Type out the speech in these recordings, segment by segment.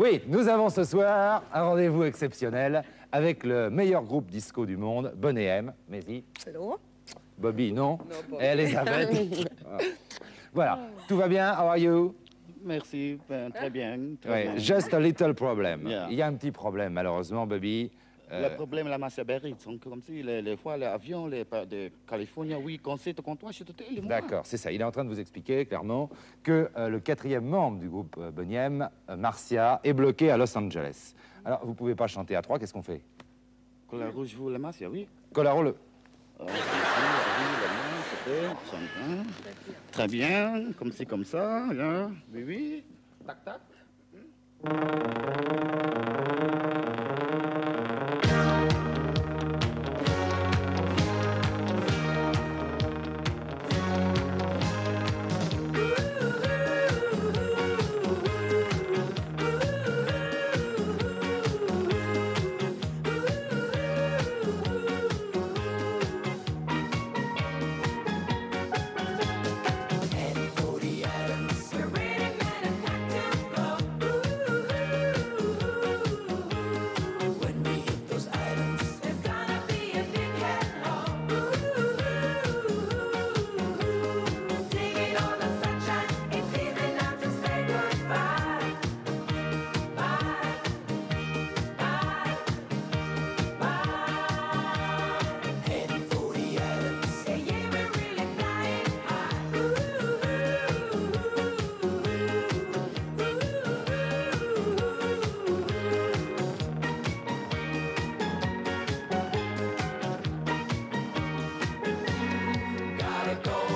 Oui, nous avons ce soir un rendez-vous exceptionnel avec le meilleur groupe disco du monde, Bonnet M. Mais-y. Hello. Bobby, non. Non, Et Elisabeth. voilà. Tout va bien? How are you? Merci, ben, très bien. Très Ouais, bien. just a little problem. Yeah. Il y a un petit problème, malheureusement, Bobby. Euh, Le problème, la Massabéry, sont comme si les, les fois, l'avion les, de Californie, oui, concert toi, je te D'accord, c'est ça. Il est en train de vous expliquer clairement que euh, le quatrième membre du groupe euh, euh, Marcia, est bloqué à Los Angeles. Alors, vous pouvez pas chanter à trois, qu'est-ce qu'on fait? Rouge, vous, la masse, oui. Colaro le... Très bien, comme ci, comme ça, là. Oui, oui. Tac, tac. gotta go.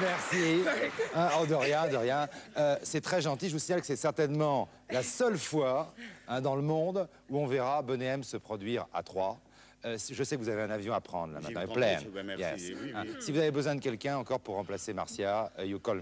Merci. Hein, oh, de rien, de rien. Euh, c'est très gentil. Je vous signale que c'est certainement la seule fois hein, dans le monde où on verra Bonnet M se produire à trois. euh, je sais que vous avez un avion à prendre là maintenant, plein. merci, oui, oui. Si vous avez besoin de quelqu'un encore pour remplacer Marcia, euh, you call